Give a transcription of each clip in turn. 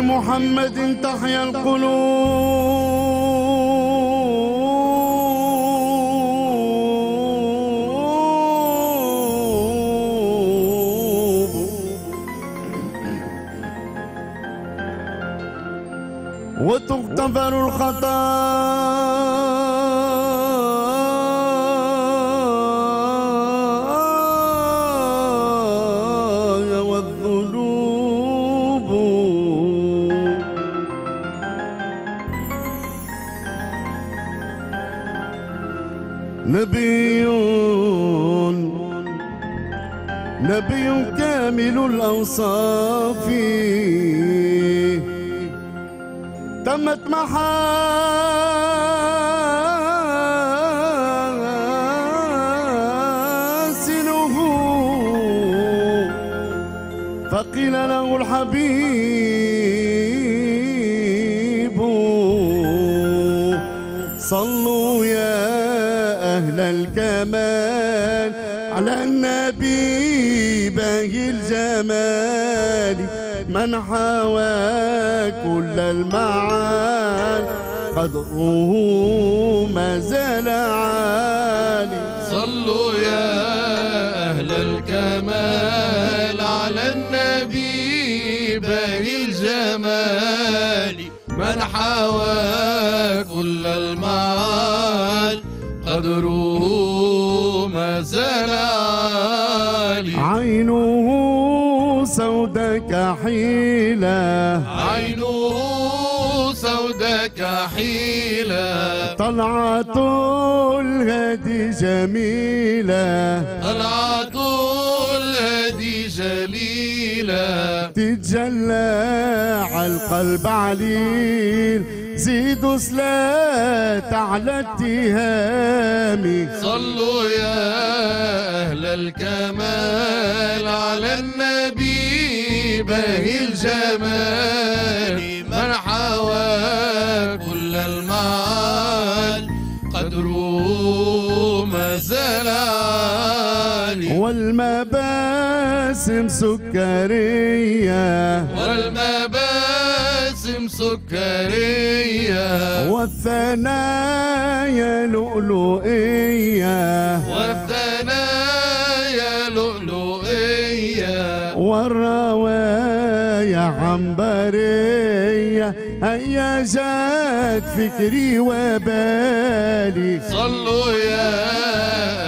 محمد تحيا القلوب. باهي الجمال من حوى كل المعاني قدره ما زال عالي صلوا يا أهل الكمال على النبي باهي الجمال. من حوى كل المعال قدره ما زال عالي عينه سودة كحيلة عينه سودة كحيلة طلعة الهدي جميلة. طلعت الهدي جليلة تتجلى على القلب عليل. زيدوا صلاة على اتهامي. صلوا يا الكمال على النبي باهي الجمال. من حوى كل المعال قدره ما زال عالي والمباسم سكرية. والمباسم سكرية. والثنايا لؤلؤية. والثنايا لؤلؤية والروايا عنبرية هيا جات فكري وبالي. صلوا يا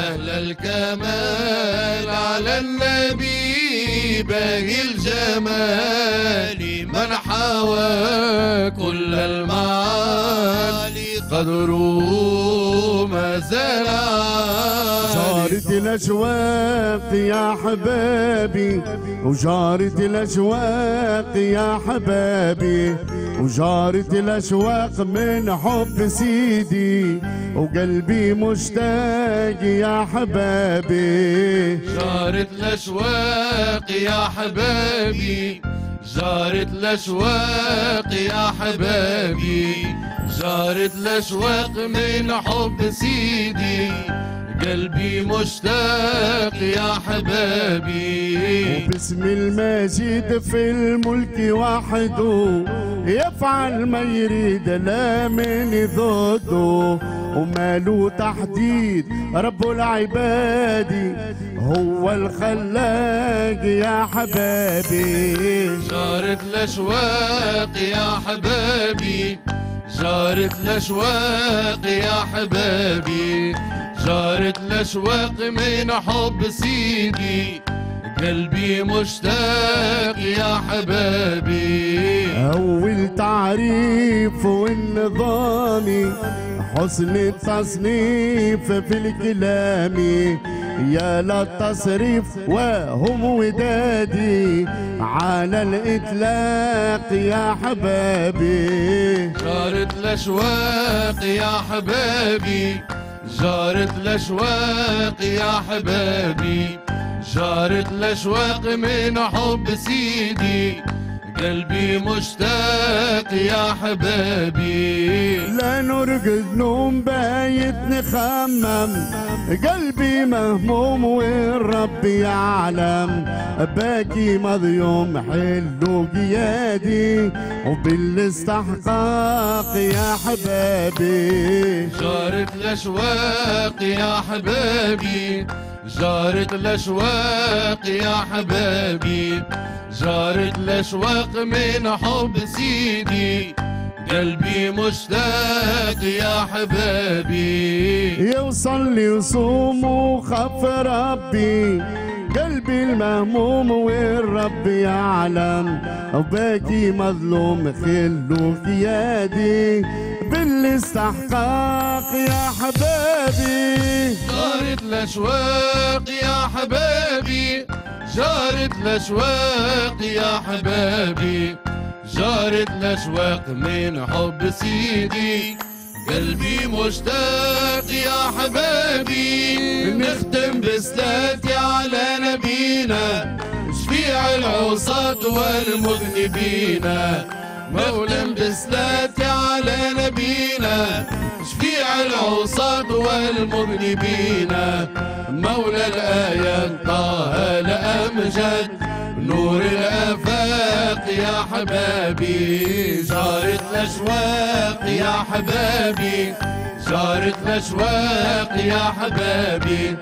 أهل الكمال على النبي باهي الجمال. من حوى كل المعالي قدره ما زال الأشواق يا حبابي وجارت الأشواق يا حبابي وجارت الأشواق من حب سيدي وقلبي مشتاق يا حبابي. جارت الأشواق يا حبابي جارت الأشواق يا حبابي جارت الأشواق من حب سيدي قلبي مشتاق يا حبابي. باسم المجيد في الملك وحده يفعل ما يريد لا من ضده وماله تحديد رب العباد هو الخلاق يا حبابي. جارت الأشواق يا حبابي. جارت الأشواق يا حبابي جارت الأشواق من حب سيدي. قلبي مشتاق يا حبابي. أول تعريف والنظام حسن التصنيف في الكلام. يا للتصريف وهم ودادي على الإطلاق يا حبابي. جارت الأشواق يا حبابي. جارت الأشواق يا حبابي. جارت الأشواق من حب سيدي. قلبي مشتاق يا حبابي. لا نرقد نوم بايت نخمم. قلبي مهموم والرب يعلم. باكي مضيوم حلو قيادي وبالاستحقاق يا حبابي جارت الأشواق يا حبابي جارت الأشواق يا حبابي جارت الأشواق من حب سيدي. قلبي مشتاق يا حبابي يوصل لي وصوم وخف ربي. قلبي المهموم والرب يعلم. وباكي مظلوم خلو في يدي. بالاستحقاق يا حبابي جارت الأشواق يا حبابي جارت الأشواق يا حبابي جارت الاشواق من حب سيدي. قلبي مشتاق يا حبابي نختم بسلاتي على نبينا. شفيع العصاة والمذنبين. مولا بسلاتي على نبينا. شفيع العصاة والمذنبين. مولى الآيات طه الأمجد. نور الآفاق يا حبابي. جارت الأشواق يا حبابي. جارت الأشواق يا حبابي.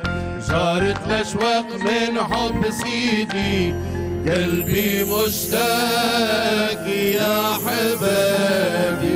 جارت الأشواق من حب سيدي. قلبي مشتاق يا حبابي.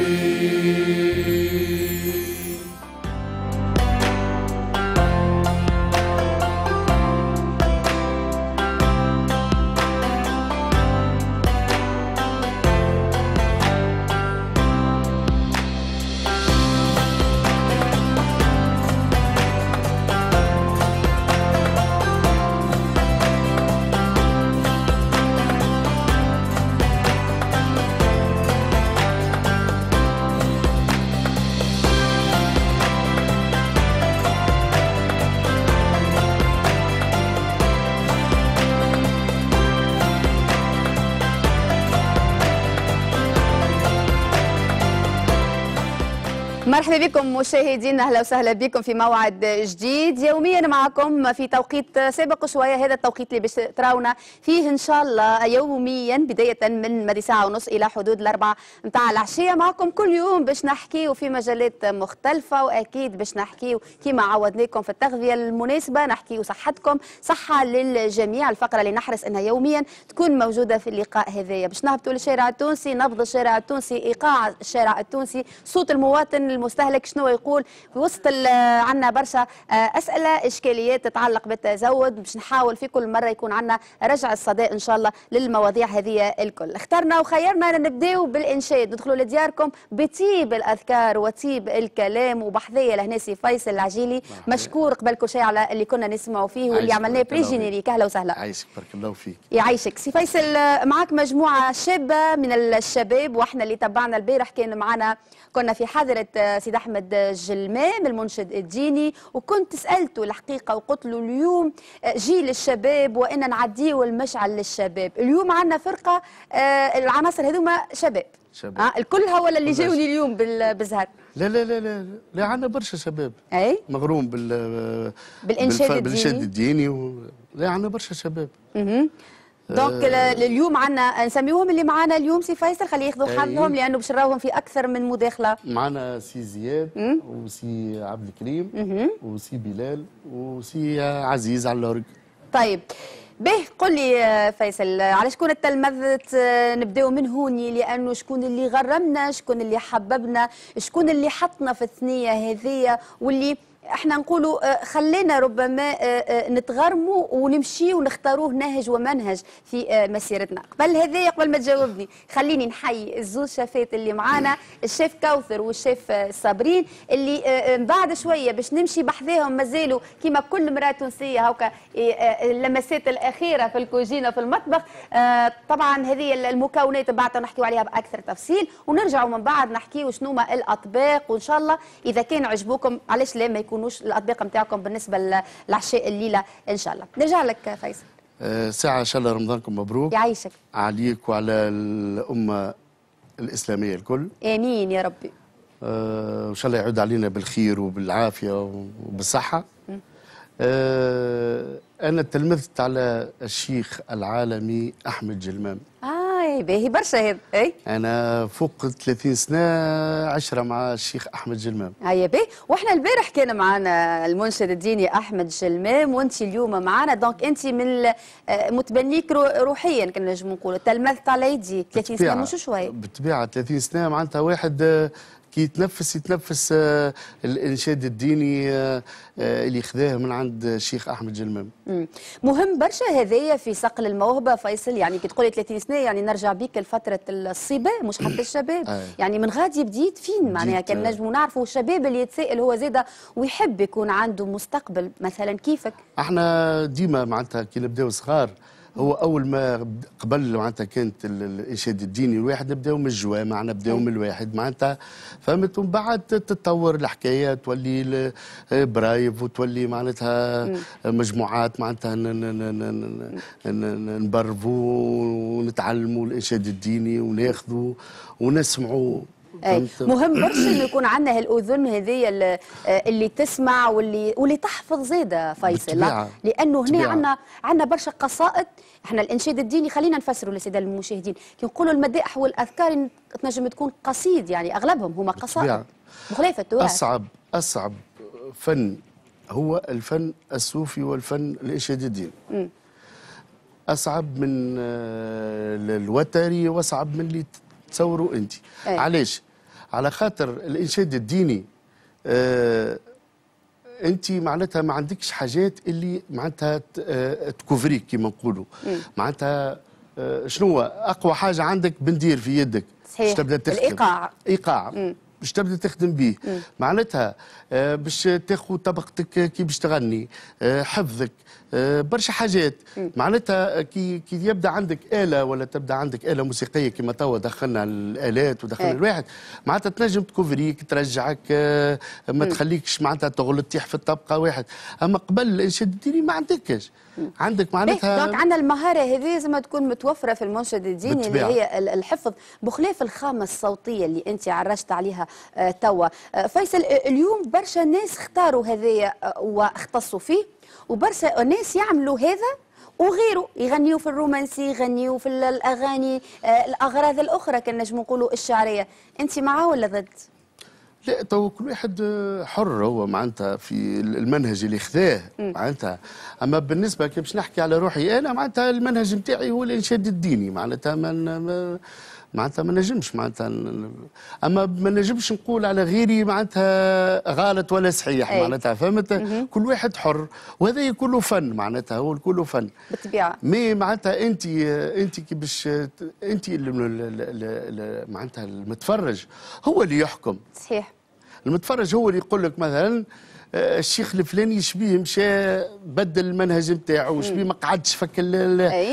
مرحبا بكم مشاهدينا أهلا وسهلا بكم في موعد جديد. يوميا معكم في توقيت سابق شوية هذا التوقيت اللي باش تراونا فيه إن شاء الله يوميا بداية من مدي ساعة ونص إلى حدود الأربعة نتاع العشية. معكم كل يوم باش نحكيو في مجالات مختلفة وأكيد باش نحكيو كما عودناكم في التغذية المناسبة. نحكيو صحتكم صحة للجميع. الفقرة اللي نحرص إنها يوميا تكون موجودة في اللقاء هذايا. باش نهبطوا للشارع التونسي نبض الشارع التونسي إيقاع الشارع التونسي صوت المواطن المستهلك شنو يقول في وسط عندنا برشا آه، أسئلة إشكاليات تتعلق بالتزود. باش نحاول في كل مرة يكون عندنا رجع الصدى إن شاء الله للمواضيع هذه الكل. اخترنا وخيرنا نبداو بالإنشاد. ندخلوا لدياركم بطيب الأذكار وطيب الكلام وبحذية لهنا سي فيصل العجيلي مشكور قبل كل شيء على اللي كنا نسمعوا فيه واللي عملناه pré-générique أهلا وسهلا. عايشك بارك الله فيك. يعيشك. سي فيصل معك مجموعة شابة من الشباب وإحنا اللي تبعنا البارح كان معنا كنا في حضرة سيد أحمد جلمام المنشد الديني. وكنت سألته الحقيقة وقلت له اليوم جيل الشباب وإن نعديه المشعل للشباب. اليوم عندنا فرقة آه، العناصر هذوما شباب. شباب. آه، الكل هو اللي جاوني اليوم بال- بالزهر. لا لا لا لا لا عندنا برشا شباب. أي؟ مغروم بال بالإنشاد بالف- بالإنشاد الديني. الديني و... لا عندنا برشا شباب. donc ل- اليوم عندنا نسميوهم اللي معانا اليوم سي فيصل خليه ياخذوا. حظهم لأنه باش نراوهم في أكثر من مداخلة. معنا سي زياد وسي عبد الكريم وسي بلال وسي عزيز على ال orgue طيب به قل لي آه، فيصل آه، على شكون التلمذت؟ آه، نبداو من هوني لأنه شكون اللي غرمنا شكون اللي حببنا شكون اللي حطنا في الثنية هذية واللي إحنا نقولوا آه، خلينا ربما آه، آه، نتغرموا ونمشي ونختاروه نهج ومنهج في مسيرتنا. قبل هذايا قبل ما تجاوبني خليني نحيي الزوز شافات اللي معانا الشيف كوثر والشيف صابرين اللي آه، بعد شوية باش نمشي بحذاهم مازالوا كيما كل مرأة تونسية آه، اللمسات الأخيرة في الكوجينة في المطبخ. طبعا هذه المكونات بعد نحكيو عليها بأكثر تفصيل ونرجعوا من بعد نحكيو شنو ما الأطباق وإن شاء الله إذا كان عجبوكم علاش لا ما يكونوش الأطباق نتاعكم بالنسبة للعشاء الليلة إن شاء الله. نرجع لك فيصل. آه، ساعة إن شاء الله رمضانكم مبروك. يعيشك. عليك وعلى الأمة الإسلامية الكل. آمين يا ربي. آه، وإن شاء الله يعود علينا بالخير وبالعافية وبالصحة. آه، أنا تلمذت على الشيخ العالمي أحمد جلمام آه باهي برشا هذا إي. أنا فوق 30 سنة عشرة مع الشيخ أحمد جلمام. هيا باهي وإحنا البارح كان معنا المنشد الديني أحمد جلمام وأنت اليوم معنا. دونك أنت من آه، متبنيك رو- روحيا كنا نجم نقولوا. تلمذت على يدي 30 سنة مش شوي بالطبيعة 30 سنة معناتها واحد آه، يتنفس يتنفس آه، الإنشاد الديني آه، آه، اللي خذاه من عند الشيخ أحمد جلمام. مهم برشا هذايا في صقل الموهبة فيصل يعني كي تقولي 30 سنة يعني نرجع بيك لفترة الصبا مش حتى الشباب. يعني من غادي بديت فين معناها كان. نجموا نعرفوا الشباب اللي يتسائل هو زاده ويحب يكون عنده مستقبل مثلا كيفك إحنا ديما معناتها كي نبداو صغار هو أول ما قبل معناتها كانت ال- ال- الانشاد الديني الواحد نبدأو من الجوامع نبدأو من الواحد معناتها فهمت ومن بعد تتطور الحكاية تولي برايف وتولي معناتها مجموعات معناتها نبرفوا ونتعلموا الانشاد الديني وناخذوا ونسمعوا أي. مهم برشا إنه يكون عندنا هالأذن هذه اللي, اللي تسمع واللي واللي تحفظ زاده فيصل. لأنه هنا. عندنا عندنا برشا قصائد إحنا الإنشاد الديني خلينا نفسروا للسادة المشاهدين كي نقولوا المدائح والأذكار تنجم تكون قصيد يعني أغلبهم هما قصائد. مخلفة التراث أصعب أصعب فن هو الفن الصوفي والفن الإنشاد الديني أصعب من آه، الوتري وأصعب من اللي تصوروا أي. علاش؟ على خاطر الإنشاد الديني آه، أنت معناتها ما عندكش حاجات اللي معناتها آه، تكوفريك كما نقولوا. معناتها آه، شنو أقوى حاجة عندك بندير في يدك. صحيح. باش تبدأ تخدم. الإيقاع. إيقاع. باش تبدأ تخدم به. معناتها آه، باش تاخذ طبقتك كي باش تغني حفظك برشا حاجات. معناتها كي كي يبدأ عندك آلة ولا تبدأ عندك آلة موسيقية كما توا دخلنا الآلات ودخلنا إيه. الواحد معناتها تنجم تكوفريك ترجعك آه، ما تخليكش معناتها تغلط تطيح في الطبقة واحد. أما قبل الإنشاد الديني ما عندكش. عندك معناتها donc عندنا المهارة هذه لازم تكون متوفرة في المنشد الديني اللي. هي ال- الحفظ بخلاف الخامة الصوتية اللي أنت عرجت عليها آه، توا. آه، فيصل آه، اليوم برشا ناس اختاروا هذايا آه، واختصوا فيه. وبرشا ناس يعملوا هذا وغيره. يغنيوا في الرومانسي يغنيوا في ال- الأغاني آه، الأغراض الأخرى كان نجم نقولوا الشعرية. أنت معاه ولا ضد؟ لا تو كل واحد آه، حر هو معناتها في المنهج اللي خذاه معناتها. أما بالنسبة كي باش نحكي على روحي أنا معناتها المنهج نتاعي هو الانشاد الديني. معناتها ما- معناتها ما نجمش معناتها أما ما نجمش نقول على غيري معناتها غلط ولا صحيح أي. معناتها فهمت؟ كل واحد حر وهذا كله فن معناتها هو كله فن. بالطبيعة. مي معناتها انت انت كي باش انت معناتها المتفرج هو اللي يحكم. صحيح. المتفرج هو اللي يقول لك مثلا الشيخ الفلاني شبيه مشى بدل المنهج نتاعو شبيه ما قعدش فك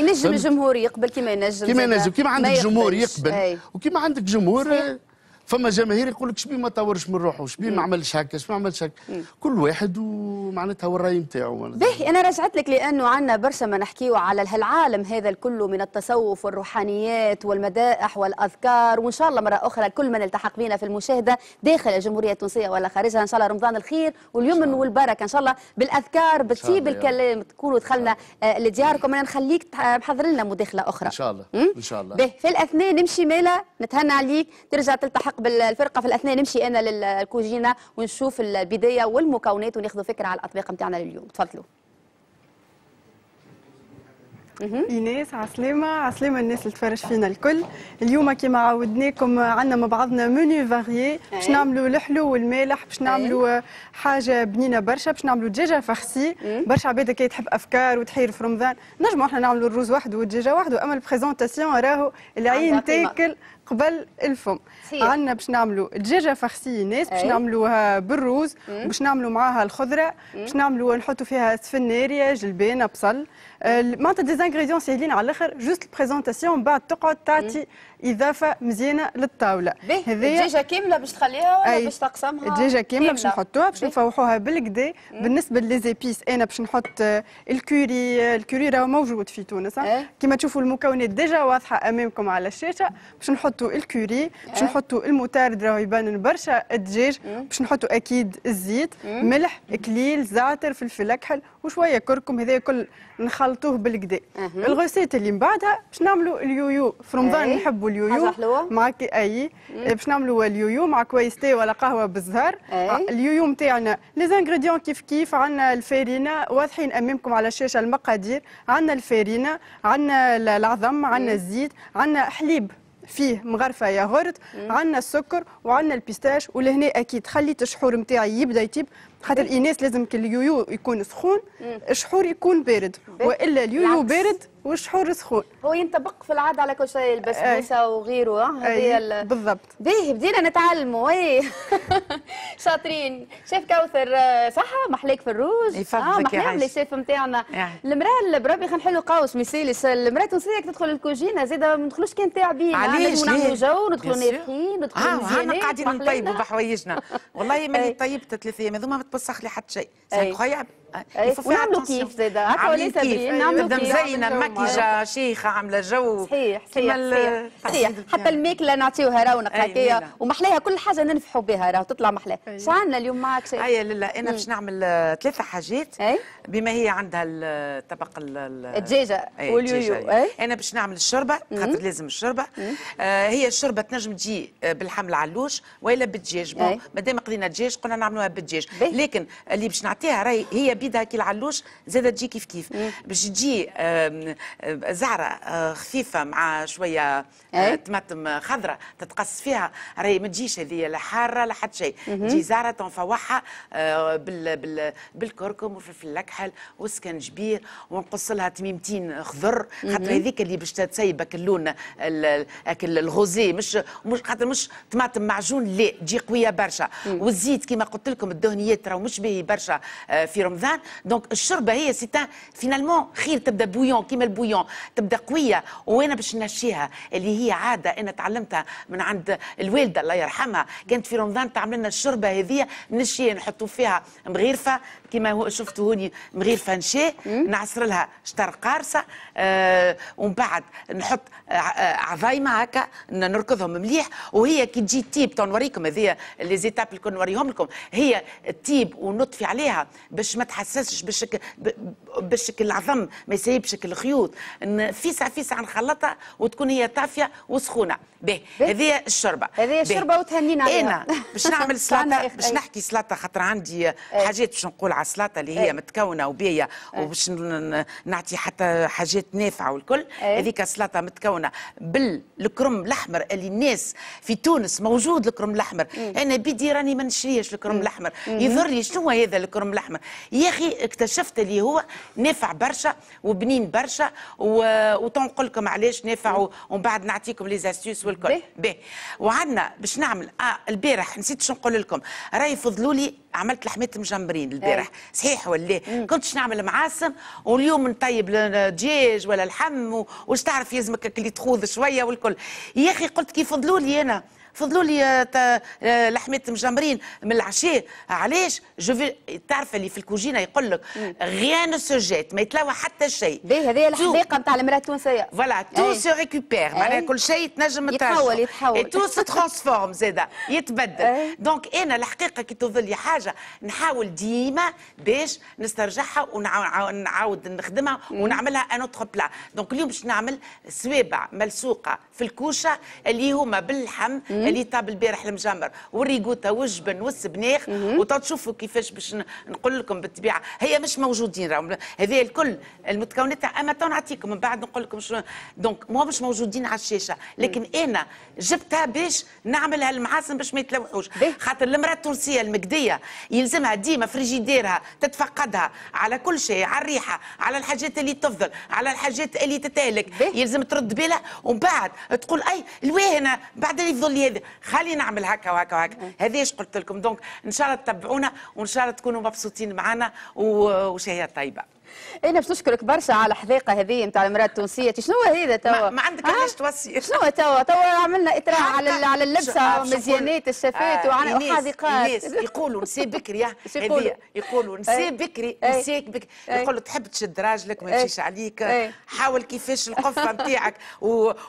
ينجم؟ الجمهور يقبل كما ينجم كيما زادة ينجم كيما ما عندك جمهور. يقبل أي. وكيما عندك جمهور آه، فما جماهير يقول لك شبيه ما طورش من روحه شبيه ما عملش هكا شبيه ما عملش هكا. كل واحد ومعناتها والراي نتاعو. باهي أنا رجعت لك لأنه عندنا برشا ما نحكيو على هالعالم هذا الكل من التصوف والروحانيات والمدائح والأذكار وإن شاء الله مرة أخرى كل من التحق بنا في المشاهدة داخل الجمهورية التونسية ولا خارجها إن شاء الله رمضان الخير واليمن والبركة إن شاء الله بالأذكار الله. الكلام تكونوا دخلنا آه، لدياركم. أنا نخليك تح- محضر لنا مداخلة أخرى. إن شاء الله؟ إن شاء الله. باهي في الاثناء نمشي ميلا نتهنى عليك ترجع تلتحق بالفرقة في الاثناء نمشي أنا للكوجينة ونشوف البداية والمكونات وناخذ فكرة على الأطباق نتاعنا لليوم. تفضلوا. إيناس عسلامة. عسلامة الناس اللي تفرج فينا الكل. اليوم كما عودناكم عندنا مع بعضنا menu varié باش. نعملوا الحلو والمالح باش نعملوا حاجة بنينة برشا باش نعملوا دجاجة farcie. برشا عباد كي تحب أفكار وتحير في رمضان. نجموا إحنا نعملوا الرز وحده والدجاجة وحده أما ال présentation راهو العين. تاكل. قبل الفم. عندنا باش نعملوا دجاجة farcie ناس باش أي. نعملوها بالروز باش نعملوا معاها الخضرة باش نعملوا نحطوا فيها سفناريه جلبانة بصل معناتها des ingrédients ساهلين على الآخر juste ال présentation بعد تقعد تعطي إضافة مزيانة للطاولة. الدجاجة كاملة باش تخليها ولا. باش تقسمها؟ الدجاجة كاملة باش نحطوها باش. نفوحوها بالقدا. بالنسبة ل les épices أنا باش نحط آه، الكوري آه، الكوري راه موجود في تونس. أي. كما تشوفوا المكونات déjà واضحة أمامكم على الشاشة. باش نحطوا الكوري باش أي. نحطوا المتارد راهو يبنن برشا الدجاج. باش نحطوا أكيد الزيت ملح كليل زعتر فلفل أكحل وشوية كركم هذا كل نخلطوه بالقدا. ال recette اللي من بعدها باش نعملوا اليويو. في رمضان. نحبوا اليويو. حاجة حلوة. مع كي اي باش نعملوا اليويو مع كويس تي ولا قهوة بالزهر. أي. اليويو نتاعنا les ingrédients كيف كيف؟ عندنا الفارينة واضحين أمامكم على الشاشة المقادير. عندنا الفارينة عندنا العظم عندنا الزيت عندنا حليب. فيه مغرفة ياغورت عندنا السكر وعندنا ال pistache ولهنا أكيد خليت الشحور نتاعي يبدأ يطيب خاطر ايناس لازم اليويو يكون سخون الشحور يكون بارد. وإلا اليويو. بارد والشحور سخون هو ينطبق في العادة على كل شيء البسبوسه وغيره ها؟ هذه أي، ال- بالضبط باهي بدينا نتعلموا أي شاطرين شيف كوثر آه، صح محليك في الروج يفضلك يا محلاهم عايشة. les chefs نتاعنا. المرأة اللي بربي خلينا نحلوا قوس ميسالش المرأة التونسيه تدخل الكوجينة زاد ما ندخلوش كان تعبين علاش نعملوا؟ جو ندخلوا. نافخين ندخلوا آه وهنا مزيانين قاعدين نطيبوا بحوايجنا والله ماني أي. طيبت ثلاث أيام هذوما ما تبصخ لي حتى شيء أي. سي أي. ونعملوا كيف زادا. هكا ولا سابرين، نعملوا كيف. مزينة مكيجة شيخة عاملة جو. صحيح صحيح صحيح, حتى. الماكله نعطيوها رونق هكايا. ومحلاها كل حاجة ننفحوا بها راهو تطلع محلاها شعلنا اليوم معك شيء هيا لا أنا باش نعمل ثلاثة حاجات. بما هي عندها الطبق ال- ال- الدجاجة أي، واليويو،. أنا باش نعمل الشوربة خاطر لازم الشوربة. آه هي الشوربة تنجم تجي باللحم العلوش والا بالدجاج. مادام قضينا دجاج قلنا نعملوها بالدجاج. لكن اللي باش نعطيها راهي هي بيدها كي العلوش زاده تجي كيف كيف. باش تجي زعره آه، خفيفة مع شوية آه،. طماطم خضراء تتقص فيها. راهي ما تجيش هذه لا حارة لا حتى شيء. تجي زعره تنفوحها آه، بال بال بالكركم وفلفل الأكحل والسكنجبير ونقص لها تميمتين خضر. خاطر هذيك اللي باش تسيبك اللون الغوزي. مش مش خاطر مش طماطم معجون لا تجي قوية برشا. والزيت كما قلت لكم الدهنيات راهو مش باهي برشا في رمضان. donc الشوربه هي سيتا finalement خير. تبدأ bouillon. كيما ال bouillon. تبدأ قوية. وأنا باش نشيها اللي هي عادة. أنا تعلمتها من عند الوالدة. الله يرحمها. كانت في رمضان تعمل لنا الشوربة هذه. نشيها نحطوا فيها مغيرفه كما هو شفتوا هوني مغيرفه نشي. نعصر لها شطر قارصة. آه ومن بعد نحط آه، عظايمه هكا. نركضهم مليح. وهي كي تجي تيب تو نوريكم هذه les étapes اللي كنا نوريهم لكم. هي تيب ونطفي عليها باش ما تحسسش بالشكل بالشكل العظم ما يسيبش الخيوط فيسع فيسع نخلطها وتكون هي طافية وسخونة. باهي. هذه الشوربه هذه. الشوربة وتهنينا عليها. أنا. باش نعمل سلطه باش. نحكي سلطه خاطر عندي حاجات باش نقول على السلطه اللي هي أي. متكونة وباهيه وباش ن- ن- نعطي حتى حاجات نافعة والكل. هذيك سلطه متكونة بالكرم الأحمر اللي الناس في تونس موجود الكرم الأحمر. أنا بدي راني ما نشريش الكرم الأحمر. يظهر لي شنو هذا الكرم الأحمر؟ يا أخي اكتشفت اللي هو نافع برشا وبنين برشا و- وتنقول لكم علاش نافع و- ومن بعد نعطيكم لي زاستيوس والكل. باهي. وعندنا باش نعمل آه البارح نسيت نقول لكم. راهي فضلوا لي عملت لحمات مجمرين البارح. صحيح ولا لا؟ كنتش نعمل معاصم واليوم نطيب الدجاج ولا اللحم و- واش تعرف يلزمك اللي تخوض شوية والكل. يا أخي قلت كي فضلوا لي أنا فضلوا لي آه، آه، لحمات مجمرين من العشاء علاش جو في تعرف اللي في الكوجينة يقول لك rien se jette ما يتلوى حتى شيء باهي هذه الحقيقة نتاع المرأة التونسية voilà tout. se récupère معناها. كل شيء تنجم يتحول-. يتحول. tout se transforme زاده يتبدل. donc أنا الحقيقة كي تظل حاجة نحاول ديما باش نسترجعها ونعاود نخدمها ونعملها un autre plat donc اليوم باش نعمل سوابع ملسوقة في الكوشة اللي هما باللحم اللي طاب البارح المجمر وال ricotta والجبن والسبناخ وتشوفوا كيفاش باش نقول لكم بالطبيعة. هي مش موجودين راهم. هذه الكل المتكونات أما تو نعطيكم. من بعد نقول لكم شنو. donc مو مش موجودين على الشاشة. لكن أنا جبتها باش نعمل هالمعاصم باش ما يتلوحوش. خاطر المرأة التونسية المقدية يلزمها ديما فريجيديرها تتفقدها على كل شيء على الريحة على الحاجات اللي تفضل على الحاجات اللي تتهلك. يلزم ترد بالها ومن بعد تقول أي الواهنه بعد اللي يفضل لي هذا خلي نعمل هكا وهكا وهكا. هذه إيش قلت لكم؟ دونك إن شاء الله تتبعونا وإن شاء الله تكونوا مبسوطين معنا وشهية طيبة. أنا باش نشكرك برشا على الحذيقه هذه نتاع المرأة التونسية شنو هذا توا ما, ما عندك؟ علاش توصي شنو توا توا عملنا إطراء على على اللبسة مزيانات؟ الشفات آه، إيناس يقولوا نساء بكري يا يقولوا؟ هذه يقولوا نساء أي. بكري. نساء بكري. يقولوا تحب تشد راجلك ما. يمشيش عليك. حاول كيفاش القفة نتاعك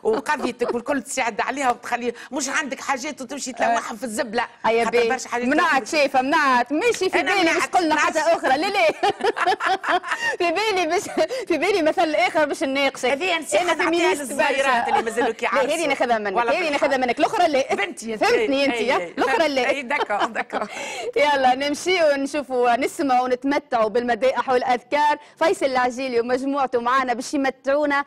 وقضيتك والكل تساعد عليها وتخلي مش عندك حاجات وتمشي تلوحها في الزبلة خاطر بي منعت. شايفة منعت ماشي في بالي منعت، قلنا حاجة. أخرى لا لا في بالي باش في بالي مثل آخر باش نناقشك هذه نصيحة أنا نعطيها للصغيرات برشا. اللي مازالوا كي لا، عارسوا. هذه ناخذها منك. هذه. ناخذها منك. الأخرى لا. بنتي فهمتني انت. الأخرى لا. أي دكا دكا يلا نمشيو نشوفوا نسمعوا ونتمتعوا بالمدائح والاذكار فيصل العجيلي ومجموعته معنا باش يمتعونا.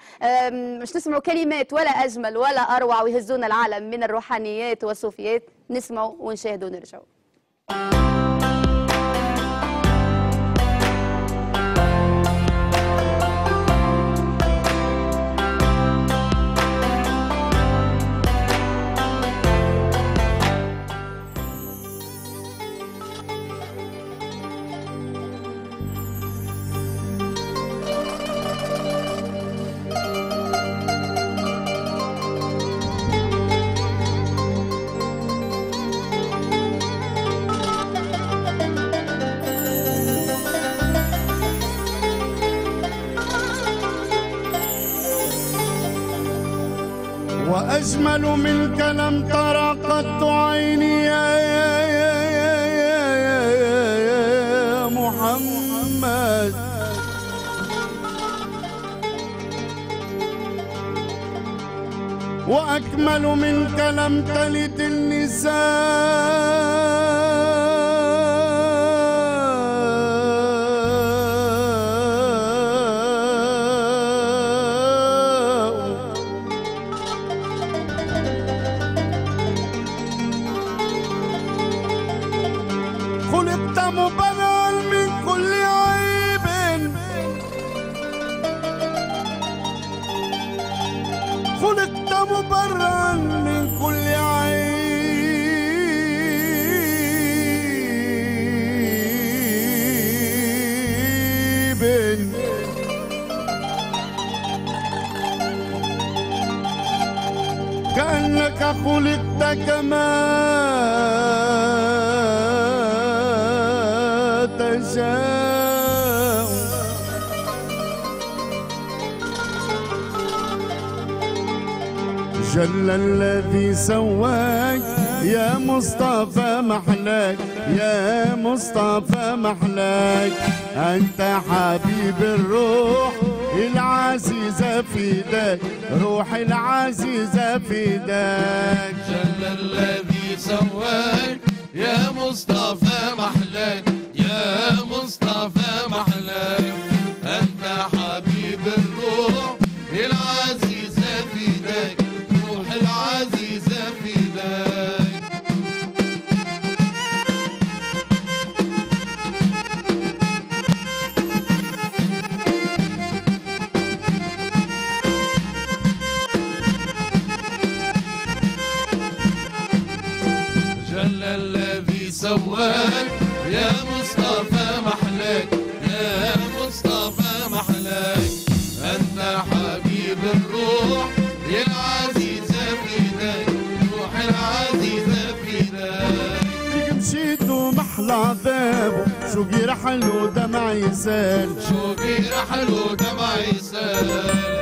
باش نسمعوا كلمات ولا أجمل ولا أروع ويهزونا العالم من الروحانيات والصوفيات. نسمعوا ونشاهدوا ونرجعوا. وأجمل منك لم ترى قط عيني. يا, يا, يا, يا, يا, يا, يا محمد. وأكمل منك لم تلد النساء. como un padre. سواك. يا مصطفى محلاك يا مصطفى محلاك. أنت حبيب الروح العزيزة في داك روح العزيزة في داك. جل الذي سواك يا مصطفى محلاك. عذابه شوقي رحل ودمعي سال شوقي رحل ودمعي سال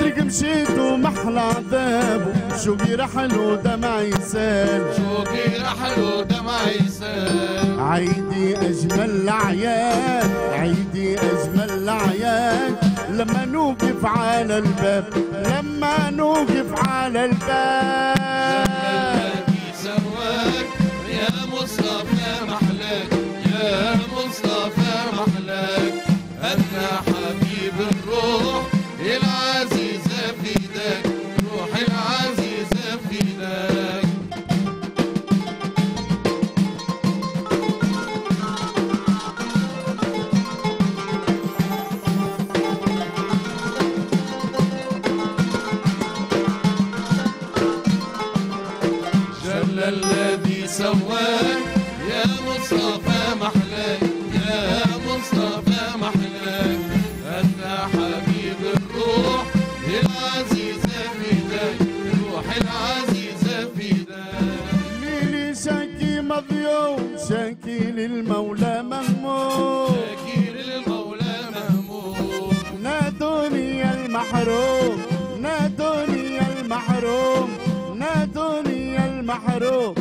طريق مشيت ومحلى عذابه شوقي رحل ودمعي سال شوقي رحل ودمعي سال عيدي أجمل الأعياد عيدي أجمل الأعياد لما نوقف على الباب لما نوقف على الباب. سواك يا مصطفى. شاكي للمولى مهموم شاكير المولى مهموم نادوني يا المحروم نادوني يا المحروم نادوني يا المحروم.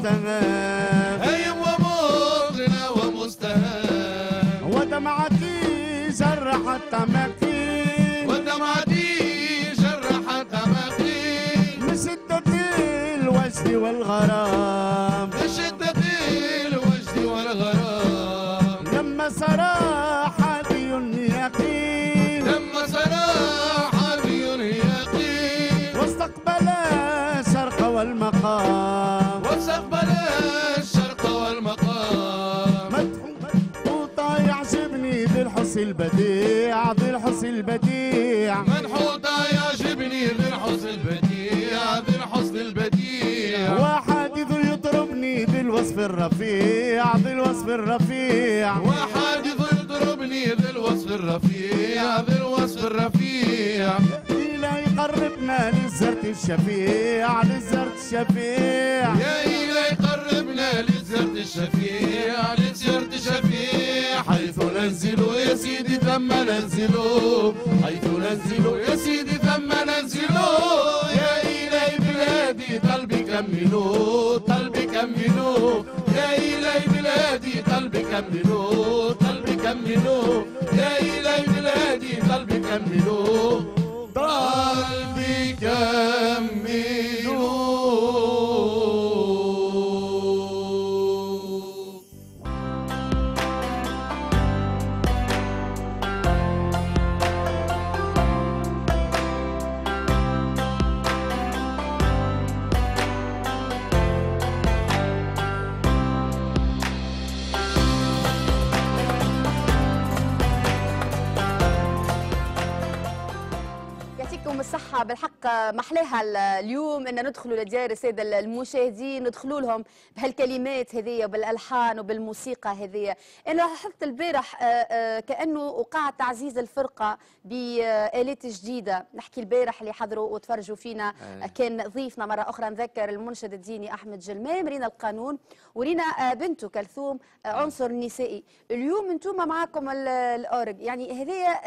ومستغاث هيم ومضنا ومستهان ودمعتي جرحت تمكي الرفيع ذي الوصف الرفيع. وحادث يضربني ذي الوصف الرفيع ذي الوصف الرفيع. إلهي قربنا للزرت الشفيع للزرت الشفيع. يا إلهي قربنا لزيارة الشفيع لزيارة الشفيع. حيث ننزل يا سيدي ثم ننزل حيث ننزل يا سيدي ثم ننزل يا بلادي قلبي كملوا قلبي كملوا يا إلهي بلادي قلبي كملوا قلبي كملوا يا إلهي بلادي قلبي كملوا قلبي كملوا محلاها ال- اليوم إن ندخلوا لديار السادة المشاهدين ندخلوا لهم بهالكلمات هذية بالألحان وبالموسيقى هذية. أنا لاحظت البارح آه، آه، كأنه وقع تعزيز الفرقة بآلات جديدة. نحكي البارح اللي حضروا وتفرجوا فينا آه، كان ضيفنا مرة أخرى نذكر المنشد الديني أحمد جلمام رينا القانون ورينا بنته كلثوم عنصر نسائي. اليوم أنتم معكم ال- الأورج. يعني هذه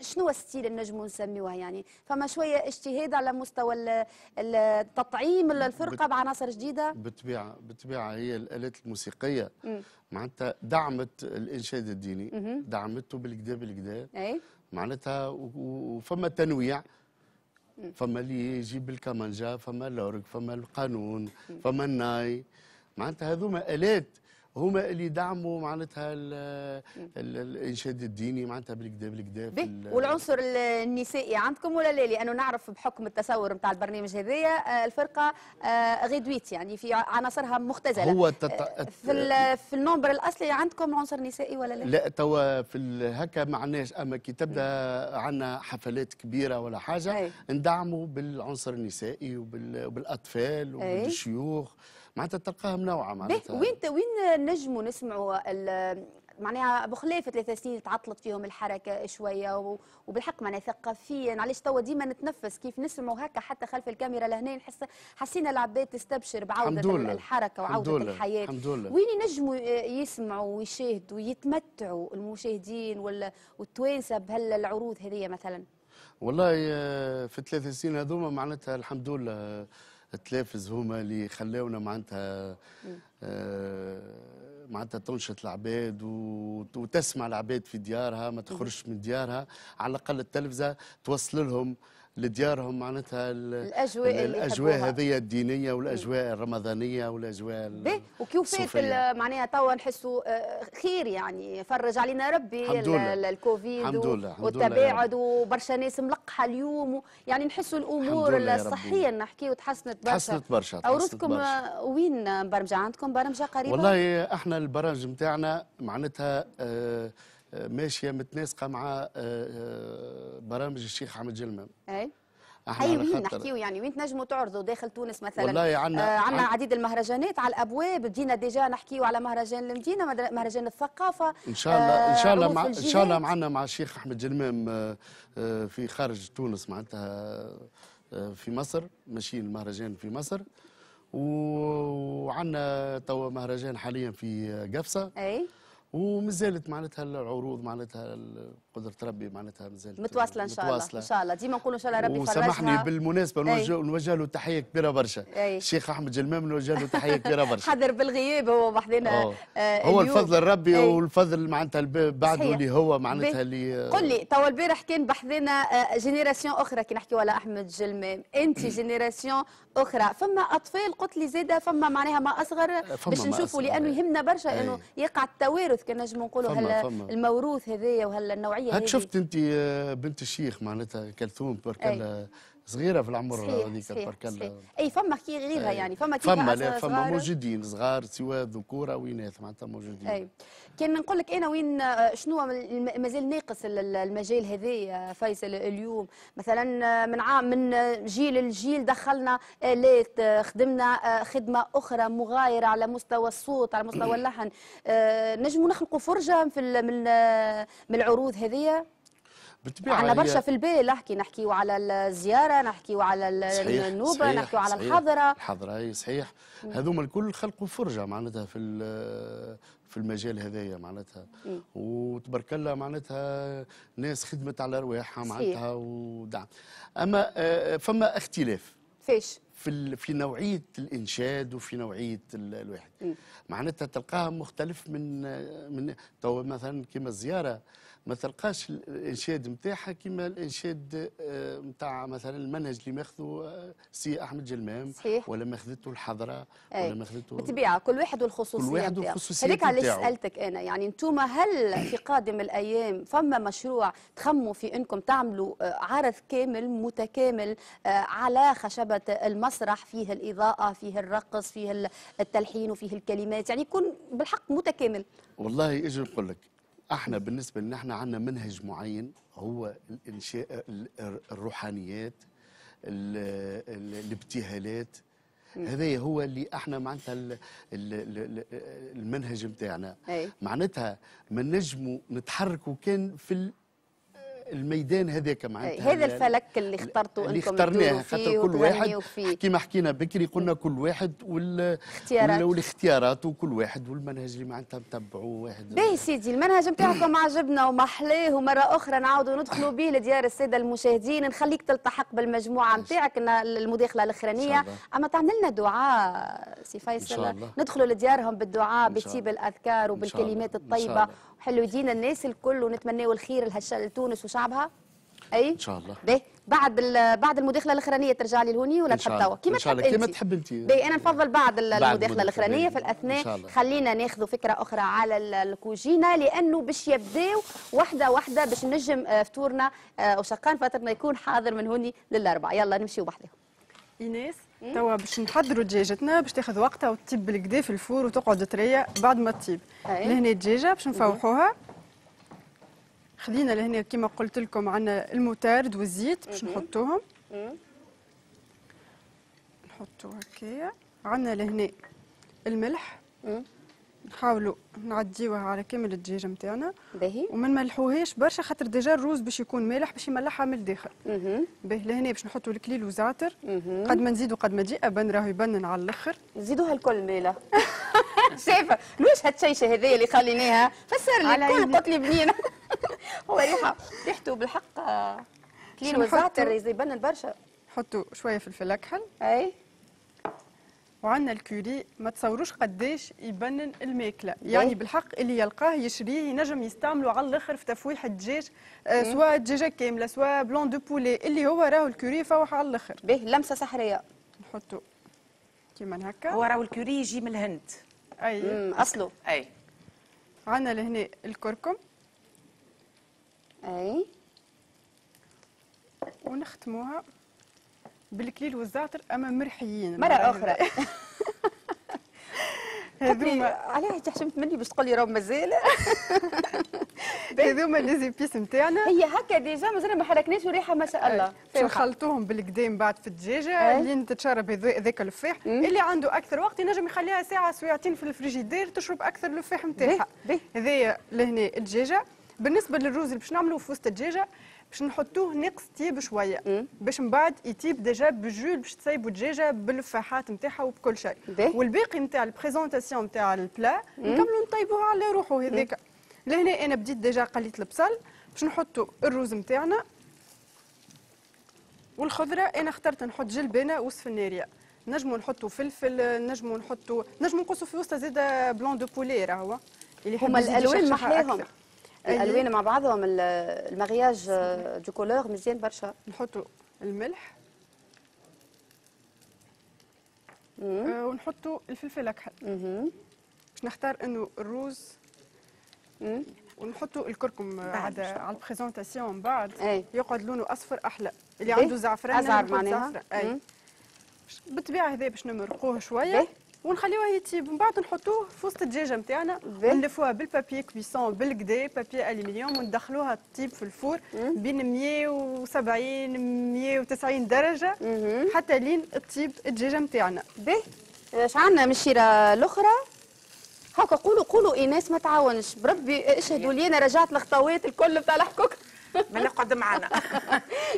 شنو style النجم نسميوها يعني؟ فما شوية اجتهاد على مستوى ال- التطعيم الفرقة بعناصر جديدة؟ بالطبيعه بالطبيعه هي الآلات الموسيقية. معناتها دعمت الإنشاد الديني دعمته بالقدا بالقدا معناتها وفما تنويع. فما اللي يجيب الكمانجا فما ال orgue فما القانون فما الناي. معناتها هذوما آلات هما اللي دعموا معناتها ال- ال- الإنشاد الديني معناتها بالكدا بالكدا والعنصر النسائي عندكم ولا لا لأنه نعرف بحكم التصور نتاع البرنامج هذايا آه، الفرقة آه، غدويت يعني في عناصرها مختزلة هو التط- آه، في ال- في النومبر الأصلي عندكم عنصر نسائي ولا لا؟ لا توا في هكا ما عندناش أما كي تبدأ عندنا حفلات كبيرة ولا حاجة أي. ندعموا بالعنصر النسائي وبال- وبالأطفال أي. معناتها تلقاها منوعه به معناتها وين وين نجموا نسمعوا معناها بخلاف ثلاث سنين تعطلت فيهم الحركة شوية وبالحق معناها ثقافيا علاش توا ديما نتنفس كيف نسمعوا هكا حتى خلف الكاميرا لهنا نحس حسينا العباد تستبشر بعودة. الحركة وعودة. الحياة. وين ينجموا يسمعوا ويشاهدوا ويتمتعوا المشاهدين وال- والتوانسة بهالعروض هذه مثلا والله آه، في الثلاث سنين هذوما معناتها الحمد لله آه، التلافز هما اللي خلاونا معناتها آه، معناتها تنشط العباد وت- وتسمع العباد في ديارها ما تخرجش من ديارها. على الأقل التلفزة توصل لهم لديارهم معناتها الأجواء يحبوها. هذه الدينية والأجواء الرمضانية والأجواء ال- به وكيف فات الصوفية. ال- معناها توا نحسوا آه، خير يعني فرج علينا ربي الكوفيد الحمد لله، والتباعد وبرشا ناس ملقحة اليوم يعني نحسوا الأمور. الصحية نحكيو تحسنت برشا تحسنت برشا، برشا. آه، وين برمجة عندكم برمجة قريبة والله إحنا البرامج نتاعنا معناتها آه، ماشية متناسقة مع آه، آه، برامج الشيخ احمد جلمام أي. أي وين نحكيو يعني؟ وين تنجموا تعرضوا داخل تونس مثلا؟ والله عنا- آه عنا عن- عديد المهرجانات على الأبواب. بدينا déjà نحكيو على مهرجان المدينة مهرجان الثقافة. إن شاء الله إن شاء الله عروض مع إن شاء الله. معنا مع الشيخ أحمد جلمام آه، آه، في خارج تونس معناتها آه، في مصر ماشيين المهرجان في مصر. وعندنا توا مهرجان حاليا في قفصة. أي. ومازالت معناتها العروض معناتها قدرة ربي معناتها مازالت متواصلة إن شاء الله متواصلة. إن شاء الله ديما نقولوا إن شاء الله ربي وسامحني بالمناسبة. نوجه, نوجه له تحية كبيرة برشا. الشيخ أحمد جلمام نوجه له تحية كبيرة برشا حذر بالغياب هو بحذنا آه. آه هو. الفضل الربي أي. والفضل معناتها بعده. اللي هو. معناتها اللي قل لي توا البارح كان بحذنا آه، génération أخرى كي نحكيو على أحمد جلمام انت génération أخرى فما أطفال قلت لي زادة فما معناها ما أصغر باش نشوفوا. لأنه يهمنا برشا. إنه يقع التوارث كان نجموا نقولوا. الموروث هذايا وهالنوعيه هاك هذه شفت انت آه، بنت الشيخ معناتها كلثوم بركلها صغيرة في العمر هذيك صحيح. بركلها أي فما كي غيرها أي. يعني فما كي فما لا فما. موجودين صغار سواء ذكورة واناث معناتها موجودين أي كان نقول لك أنا وين شنو مازال ناقص ال- ال- المجال هذا فيصل اليوم. مثلا من عام من جيل لجيل دخلنا آلات خدمنا آه، خدمة أخرى مغايرة على مستوى الصوت على مستوى اللحن. آه، نجموا نخلقوا فرجة في من آه، من العروض هذه بالطبيعة عندنا برشا في البال نحكي نحكيو على الزيارة نحكيو على النوبة صحيح نحكيو على الحضرة. الحضرة أي صحيح. هذوما الكل خلقوا فرجة معناتها في في المجال هذايا معناتها. وتبارك الله معناتها ناس خدمت على أرواحها. معناتها ودعم. أما آه، فما اختلاف فيش في في نوعية الإنشاد وفي نوعية ال- الواحد. معناتها تلقاها مختلف من من تو مثلا كما الزيارة. ما تلقاش الإنشاد نتاعها كما الإنشاد نتاع مثلا المنهج اللي ماخذه آه، سي أحمد جلمام صحيح. ولا ماخذته الحضرة أي. ولا ماخذته بالطبيعة كل واحد والخصوصية كل واحد نتاعو. والخصوصية هذيك علاش. سألتك أنا يعني أنتم هل في قادم الأيام فما مشروع تخموا في إنكم تعملوا آه، عرض كامل متكامل آه، على خشبة المسرح فيه الإضاءة فيه الرقص فيه التلحين وفيه الكلمات يعني يكون بالحق متكامل والله أجي نقول لك إحنا بالنسبة لنا إحنا عندنا منهج معين هو الانشاء ال- الروحانيات ال- ال- الابتهالات. هذا هو اللي إحنا معناتها ال- ال- ال- المنهج نتاعنا أي. معناتها ما نجموا نتحركوا كان في الميدان هذاك معناتها هذا ال- الفلك اللي اخترتوا اللي اخترناه خاطر كل واحد كما حكينا بكري قلنا كل واحد وال اختيارات. وال- والاختيارات وكل واحد والمنهج اللي معناتها نتبعوه واحد باهي سيدي المنهج نتاعكم عجبنا ومحلاه ومرة أخرى نعاودوا ندخلوا به لديار السادة المشاهدين نخليك تلتحق بالمجموعة نتاعك شاء الله. أما تعمل لنا دعاء سي فيصل. ندخلوا لديارهم بالدعاء بطيب الله. وبالكلمات إن وحلو يدينا الناس الكل ونتمنوا الخير لهالش- لتونس وشعبها أي إن شاء الله باهي بعد ال- بعد المداخلة الأخرانية ترجع لي لهوني ولا تحب. توا كيما إن شاء الله. تحب كيما انت تحب أنت. باهي أنا نفضل بعد ال- بعد المداخلة المداخلة الأخرانية في. الأثناء. خلينا ناخذ فكرة أخرى على ال- الكوجينة لأنه باش يبداو واحدة واحدة باش نجم آه، فطورنا آه، وشقان فطرنا يكون حاضر من هوني للاربعه يلا نمشيو بحذاهم إيناس توا باش نحضروا دجاجتنا باش تاخذ وقتها وتطيب بالكدا في ال four وتقعد طرية بعد ما تطيب. لهنا الدجاجة باش نفوحوها خذينا لهنا كما قلت لكم عندنا المتارد والزيت باش نحطوهم. نحطو هكايا. عندنا لهنا الملح. نحاولوا نعديوها على كامل الدجاجة نتاعنا باهي. وما نملحوهاش برشا خاطر déjà الروز باش يكون مالح باش يملحها من الداخل. به لهنا باش نحطوا الكليل وزعتر. قد ما نزيدوا قد ما تجي أبن راهو يبنن على الأخر. زيدوها الكل ميلة. شايفة؟ لوش هالشيشة هذه اللي خليناها؟ فسر لي الكل. قلت لي بنينة هو ريحة ريحته بالحق. كليل؟ وزعتر يبنن برشا. نحطوا شوية فلفل أكحل. أي. وعندنا الكوري ما تصوروش قداش يبنن الماكلة. يعني بالحق اللي يلقاه يشريه ينجم يستعملوا على الآخر في تفويح الدجاج آه سواء دجاجه كاملة سواء blanc de poulet اللي هو راهو الكوري يفوح على الآخر. به لمسة سحرية. نحطوا كيما هكا. هو راهو الكوري يجي من الهند. أي. اصله أي. عندنا لهنا الكركم. أي. ونختموها. بالكليل والزعتر أما مرحيين. مرة أخرى. هذوما عليها تحشمت مني باش تقول لي راهو مازال. هذوما les épices نتاعنا. هي هكا déjà مازال ما حركناش وريحة ما شاء الله. نخلطوهم بالكدا من بعد في الدجاجة. لين تتشرب هذاك الفاح. اللي عنده أكثر وقت ينجم يخليها ساعة ساعتين في الفريجيدير تشرب أكثر الفاح نتاعها. هذايا لهنا الدجاجة. بالنسبة للروز اللي باش نعملوه في وسط الدجاجة باش نحطوه ناقص طيب شوية. باش من بعد يطيب déjà بال jus اللي باش تسيبوا الدجاجه بالفاحات نتاعها وبكل شيء. والباقي نتاع ال présentation نتاع ال plat نكملوا نطيبوها على روحه هذاك لهنا أنا بديت déjà قليت البصل باش نحطوا الروز نتاعنا والخضرة. أنا اخترت نحط جلبانة وسفناريا نجموا نحطوا فلفل نجموا نحطوا نجموا نقصوا في وسطها زاده blanc de poulet راهو اللي هما الألوان محلاهم. الألوان مع بعضهم ال- المغياج آه، de couleurs مزيان برشا نحطوا الملح آه ونحطوا الفلفل الاكحل. باش نختار إنه الروز مم. ونحطوا الكركم آه، عاد على ال présentation من بعد أي. يقعد لونه أصفر أحلى اللي. عنده زعفران معناها. زعفران. مم. بالطبيعة هذا باش نمرقوه شوية. ونخليوه يطيب من بعد نحطوه في وسط الدجاجة نتاعنا به. ونلفوها بال papier cuisson بالكدا papier aluminium وندخلوها تطيب في ال four بين 170 190 درجة مهم. حتى لين تطيب الدجاجة نتاعنا به؟ اش عندنا من الشيرة الأخرى؟ هاكا قولوا قولوا ايناس ما تعاونش. بربي اشهدوا لي أنا رجعت الخطوات الكل بتاع الحكوك ما نقعد معنا.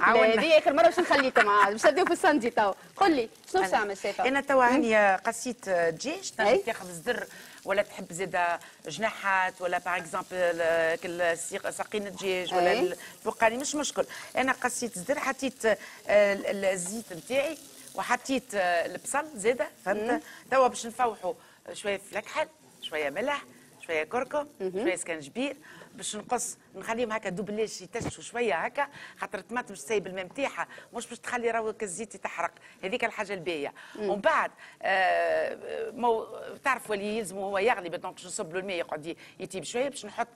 عاونا هذه آخر مرة باش نخليكم عاد باش نديو في الساندي تو قل لي شنو باش تعمل سيفا أنا توا هاني قصيت دجاج تاخذ زر ولا تحب زاده جناحات ولا باغ اكزومبل ساقين الدجاج ولا. الفوقاني مش مشكل. أنا قصيت صدر حطيت آه، ال- الزيت نتاعي وحطيت آه، البصل زاده فهمت؟ توا باش نفوحوا شوية فلكحل شوية ملح شوية كركم شوية سكنجبير باش نقص نخليهم هكا دوبلاش يتشوا شوية هكا خاطر الطماطم باش تسيب الماء نتاعها مش باش تخلي راهو الزيت يتحرق. هذيك الحاجة الباهية. ومن بعد آه مو تعرفوا اللي يلزموا هو يغلي donc نصب له الماء يقعد ي- يطيب شوية باش نحط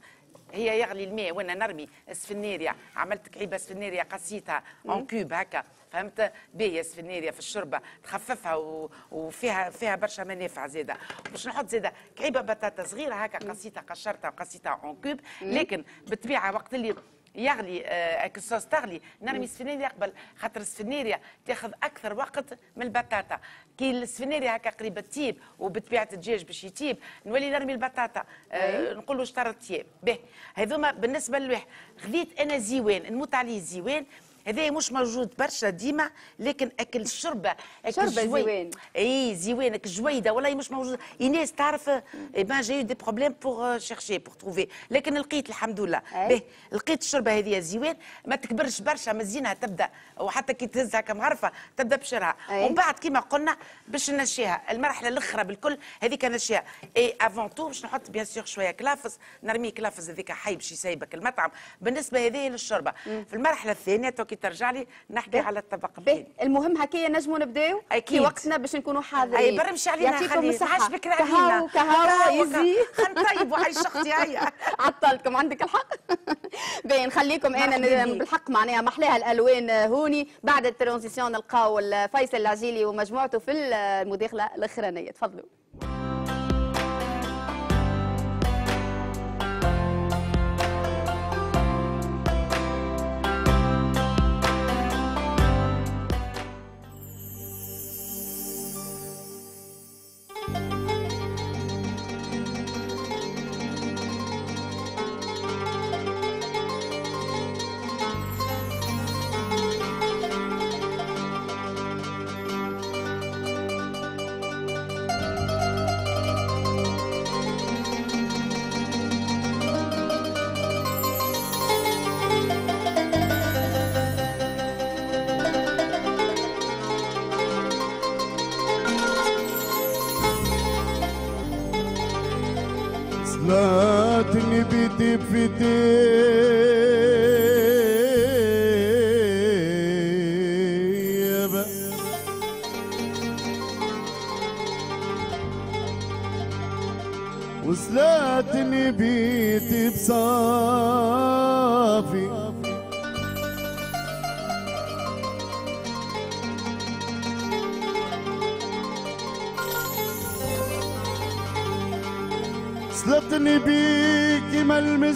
هي يغلي الماء وأنا نرمي السفناريا عملت كعيبة سفناريا قصيتها en cubes هكا. فهمت؟ باهيه السفناريا في الشوربة. تخففها و... وفيها فيها برشا منافع زاده باش نحط زاده كعيبة بطاطا صغيرة هكا قصيتها قشرتها وقصيتها en cubes لكن بالطبيعه وقت اللي يغلي آه الصوص تغلي. نرمي السفناريا قبل خاطر السفناريا تاخذ أكثر وقت من البطاطا. كي السفناريا هكا قريبة تطيب وبطبيعه الدجاج باش يطيب نولي نرمي البطاطا. آه نقول له اشترط تياب. به. هذوما بالنسبة للواحد خذيت أنا زيوان نموت عليه زيوان هذا مش موجود برشا ديما لكن أكل الشربه أكل شربة الجوي- زوين. إي زوين أكل جويدة والله مش موجود. الناس تعرف إي بان جاي دي بروبليم بور شيرشي بور تروفي لكن لقيت الحمد لله. به لقيت الشربة هذه زوين ما تكبرش برشا مزينها تبدأ. وحتى كي تهزها كمعرفه تبدأ بشرها. ومن بعد كيما قلنا باش نشيها. المرحلة الأخرى بالكل هذيك نشيها. إي افون تو باش نحط بيان سور شوية كلافس نرمي كلافس هذيك حي باش يسيبك المطعم. بالنسبة هذه للشوربه في المرحلة الثانية كي ترجع لي نحكي. على الطبق به المهم هكايا نجموا نبداو. في وقتنا باش نكونوا حاضرين. أي برمشي علينا يعطيكم عاش بكري كهو كهو ايزي طيب وعيش أختي هيا عطلكم عندك الحق. باين نخليكم أنا. بالحق معناها محلاها الألوان هوني بعد الترانزيسيون نلقاو فيصل العجيلي ومجموعته في المداخلة الأخرانية. تفضلوا. Spirit.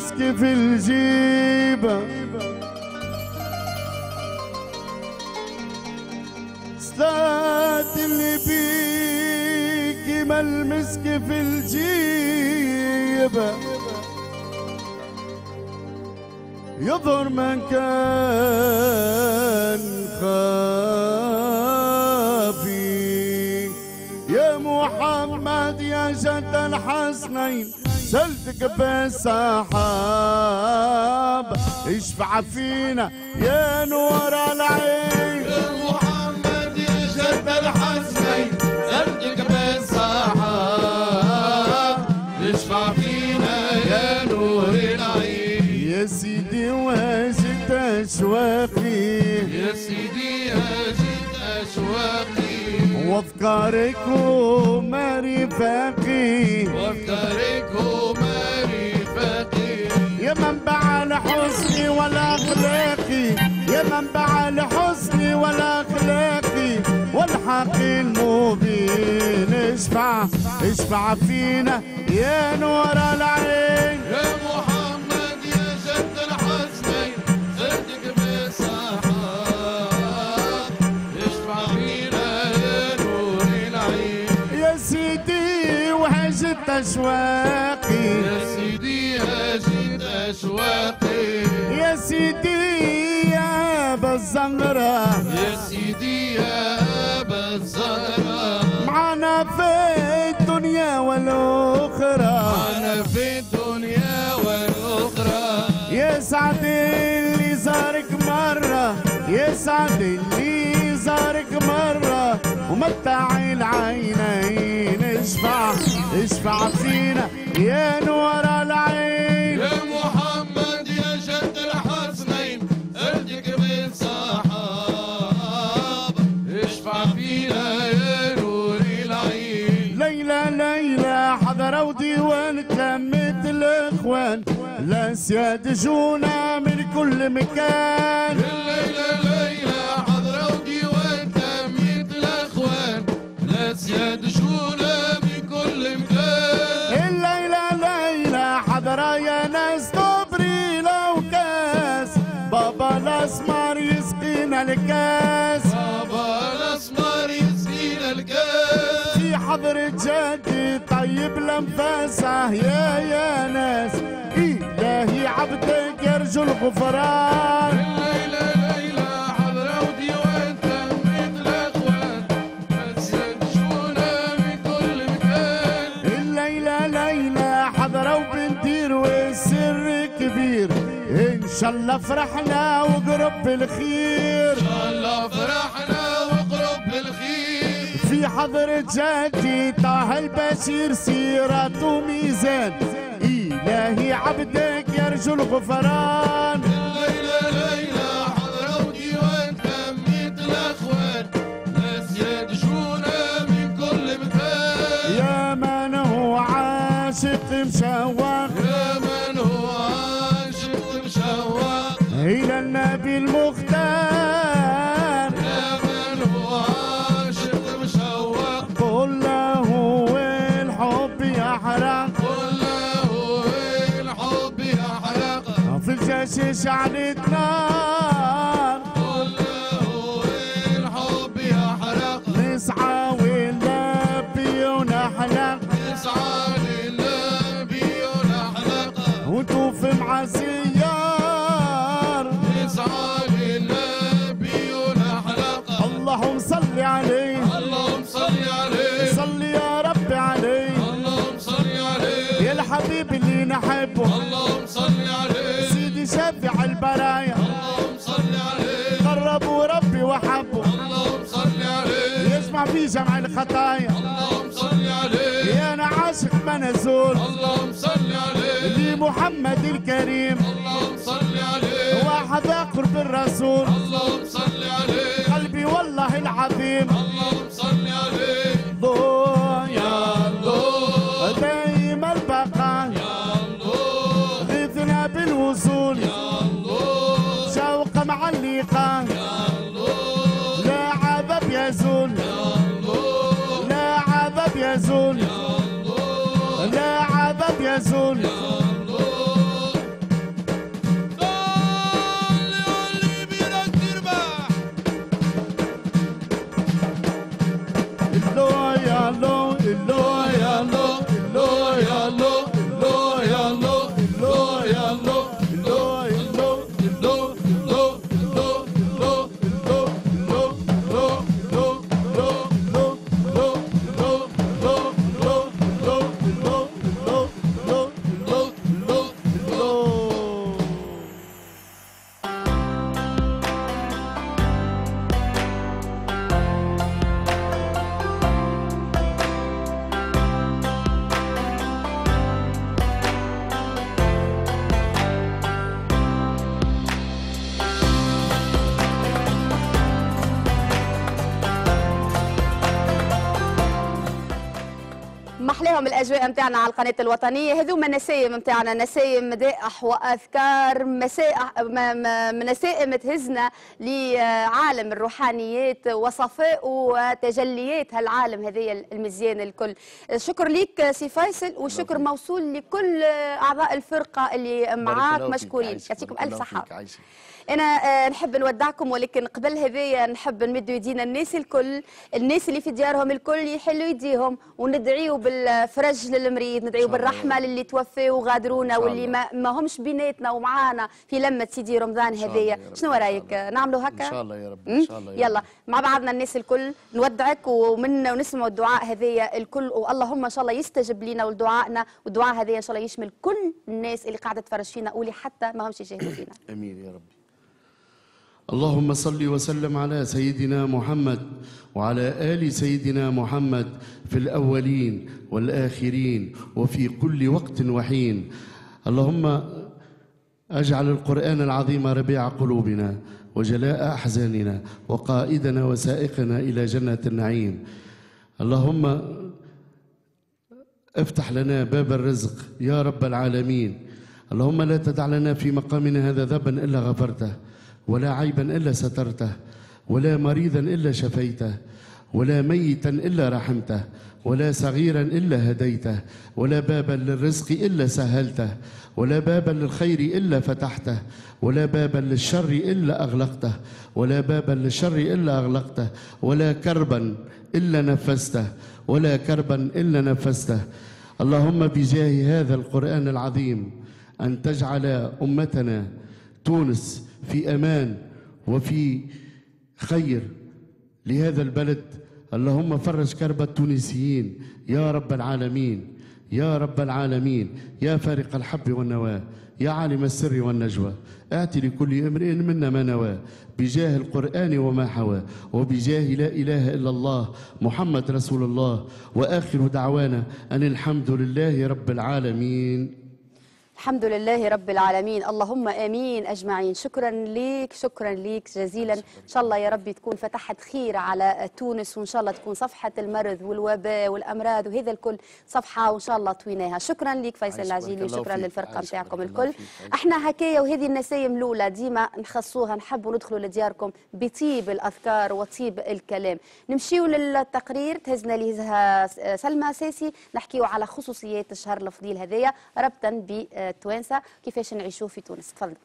المسك في الجيبة صلاتني بيك ما المسك في الجيبة يظهر من كان خافي. يا محمد يا جد الحسنين. سلتك بالسحاب اشفع فينا يا نور العين. محمد الحسنين اشفع فينا يا نور العين. يا سيدي واجد أشواقي. يا سيدي أجد أشواقي. وافكارك ومعرفاقي المبين اشفع فينا يا نور العين. يا محمد يا جد الحسنين سردك بالصحاب اشفع فينا يا نور العين. يا سيدي وهجت اشواقي يا سيدي أجد أشواقي يا سيدي يا أبا الزهره يا سيدي يا أبا الزهراء. في الدنيا والأخرى. أنا في الدنيا والأخرى. يا سعد اللي زارك مرة يا سعد اللي زارك مرة. ومتع العينين اشفع اشفع فينا. يا نور العين. يا محمد. الاسياد جونا من كل مكان. الليلة ليلة حضرة وديوان تميت الأخوان. ناس يدشونا من كل مكان. الليلة ليلة حضرة يا ناس كوبري لو كاس. بابا الأسمر يسقينا الكاس. بابا الأسمر يسقينا الكاس. في حضرة جدي طيب لنفاسه يا يا ناس. إلهي عبدك يرجو الغفران. الليلة ليلة حضرة وديوان الأخوان من كل مكان الليلة ليلة حضرة وبندير والسر كبير. إن شاء الله فرحنا وقرب بالخير. إن شاء الله فرحنا وقرب بالخير في حضرة جدي طه البشير سيرة ميزان إلهي عبدك يرجو الغفران. في جمع الخطايا. اللهم صل عليه. يا أنا عاشق منزول اللهم صل عليه. لمحمد الكريم. اللهم صل عليه. واحد أقرب الرسول. اللهم صل عليه. قلبي والله العظيم. اللهم صل عليه. متاعنا على القناة الوطنية. هذوما نسايم متاعنا نسايم مدائح وأذكار نسائم تهزنا لعالم الروحانيات وصفاء وتجليات هالعالم هذايا المزيان الكل. شكر ليك سي فيصل والشكر موصول لكل أعضاء الفرقة اللي معاك مشكورين. يعطيكم ألف صحة. أنا آه، نحب نودعكم ولكن قبل هذايا نحب نمد يدينا الناس الكل. الناس اللي في ديارهم الكل يحلوا يديهم وندعيوا بالفرج للمريض ندعيوا الله. بالرحمة للي توفوا وغادرونا واللي. ما, ما همش بيناتنا ومعانا في لمة سيدي رمضان هذايا شنو رأيك. نعملوا هكا؟ إن شاء الله يا رب؟ إن شاء الله يا يلا. مع بعضنا الناس الكل نودعك ومن ونسمعوا الدعاء هذايا الكل. واللهم إن شاء الله يستجب لنا ولدعائنا. والدعاء هذايا إن شاء الله يشمل كل الناس اللي قاعدة تفرج فينا واللي حتى ما همش يشاهدوا فينا. أمين يا رب. اللهم صل وسلم على سيدنا محمد وعلى آل سيدنا محمد في الأولين والآخرين وفي كل وقت وحين. اللهم اجعل القرآن العظيم ربيع قلوبنا وجلاء أحزاننا وقائدنا وسائقنا إلى جنة النعيم. اللهم افتح لنا باب الرزق يا رب العالمين. اللهم لا تدع لنا في مقامنا هذا ذنبا إلا غفرته. ولا عيبا إلا سترته ولا مريضا إلا شفيته ولا ميتا إلا رحمته ولا صغيرا إلا هديته ولا بابا للرزق إلا سهلته ولا بابا للخير إلا فتحته ولا بابا للشر إلا أغلقته ولا بابا للشر إلا أغلقته ولا كربا إلا نفسته ولا كربا إلا نفسته. اللهم بجاه هذا القرآن العظيم أن تجعل أمتنا تونس في أمان وفي خير لهذا البلد. اللهم فرج كرب التونسيين. يا رب العالمين يا رب العالمين يا فارق الحب والنواه يا عالم السر والنجوى. آتي لكل امرئ منا ما نوى بجاه القرآن وما حوى وبجاه لا إله إلا الله محمد رسول الله. وآخر دعوانا أن الحمد لله رب العالمين. الحمد لله رب العالمين. اللهم آمين أجمعين. شكرا ليك شكرا ليك جزيلا. إن شاء الله يا ربي تكون فتحت خير على تونس وإن شاء الله تكون صفحة المرض والوباء والأمراض وهذا الكل صفحة وإن شاء الله طويناها. شكرا ليك فيصل العجيلي فيك. للفرقة نتاعكم الكل. إحنا هكايا وهذه النسايم الأولى ديما نخصوها نحبوا ندخلوا لدياركم بطيب الأذكار وطيب الكلام. نمشيو للتقرير تهزنا ليها سلمى ساسي نحكيو على خصوصيات الشهر الفضيل هذايا ربطا بالتوانسه كيفاش نعيشوه في تونس. تفضل.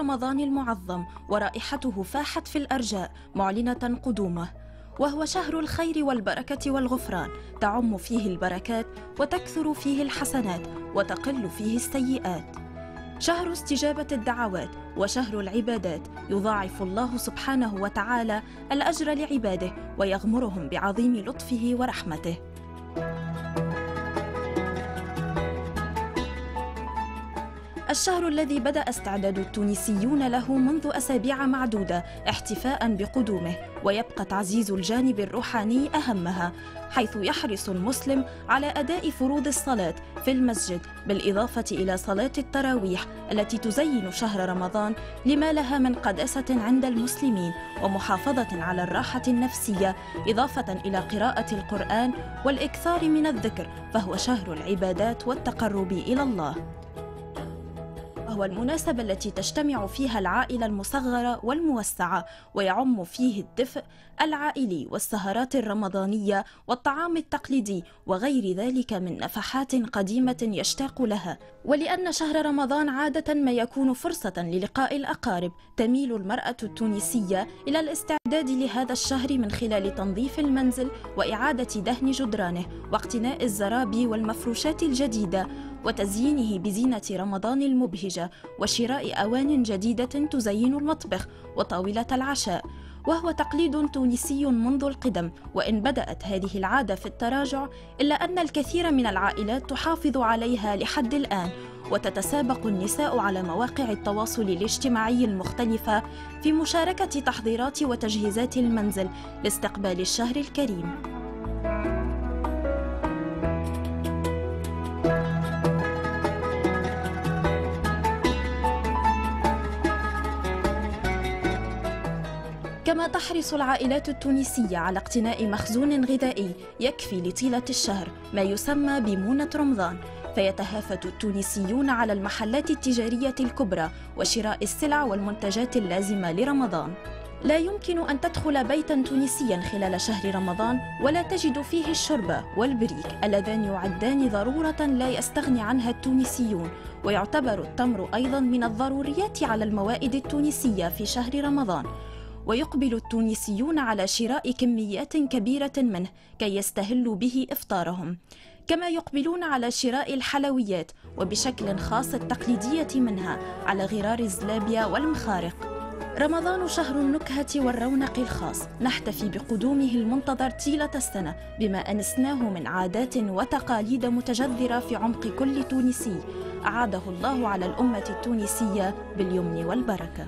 رمضان المعظم ورائحته فاحت في الأرجاء معلنة قدومه وهو شهر الخير والبركة والغفران تعم فيه البركات وتكثر فيه الحسنات وتقل فيه السيئات. شهر استجابة الدعوات وشهر العبادات يضاعف الله سبحانه وتعالى الأجر لعباده ويغمرهم بعظيم لطفه ورحمته. الشهر الذي بدأ استعداد التونسيون له منذ أسابيع معدودة احتفاء بقدومه ويبقى تعزيز الجانب الروحاني أهمها حيث يحرص المسلم على أداء فروض الصلاة في المسجد بالإضافة إلى صلاة التراويح التي تزين شهر رمضان لما لها من قداسة عند المسلمين ومحافظة على الراحة النفسية إضافة إلى قراءة القرآن والإكثار من الذكر فهو شهر العبادات والتقرب إلى الله. وهو المناسبة التي تجتمع فيها العائلة المصغرة والموسعة ويعم فيه الدفء العائلي والسهرات الرمضانية والطعام التقليدي وغير ذلك من نفحات قديمة يشتاق لها. ولأن شهر رمضان عادة ما يكون فرصة للقاء الأقارب. تميل المرأة التونسية إلى الاستعداد لهذا الشهر من خلال تنظيف المنزل وإعادة دهن جدرانه واقتناء الزرابي والمفروشات الجديدة وتزيينه بزينة رمضان المبهجة وشراء أوان جديدة تزين المطبخ وطاولة العشاء. وهو تقليد تونسي منذ القدم وإن بدأت هذه العادة في التراجع إلا أن الكثير من العائلات تحافظ عليها لحد الآن وتتسابق النساء على مواقع التواصل الاجتماعي المختلفة في مشاركة تحضيرات وتجهيزات المنزل لاستقبال الشهر الكريم. تحرص العائلات التونسية على اقتناء مخزون غذائي يكفي لطيلة الشهر ما يسمى بمونة رمضان. فيتهافت التونسيون على المحلات التجارية الكبرى وشراء السلع والمنتجات اللازمة لرمضان. لا يمكن أن تدخل بيتا تونسيا خلال شهر رمضان ولا تجد فيه الشربة والبريك اللذان يعدان ضرورة لا يستغني عنها التونسيون. ويعتبر التمر أيضا من الضروريات على الموائد التونسية في شهر رمضان. ويقبل التونسيون على شراء كميات كبيرة منه كي يستهلوا به إفطارهم كما يقبلون على شراء الحلويات وبشكل خاص التقليدية منها على غرار الزلابيا والمخارق. رمضان شهر النكهة والرونق الخاص نحتفي بقدومه المنتظر طيلة السنة بما أنسناه من عادات وتقاليد متجذرة في عمق كل تونسي أعاده الله على الأمة التونسية باليمن والبركة.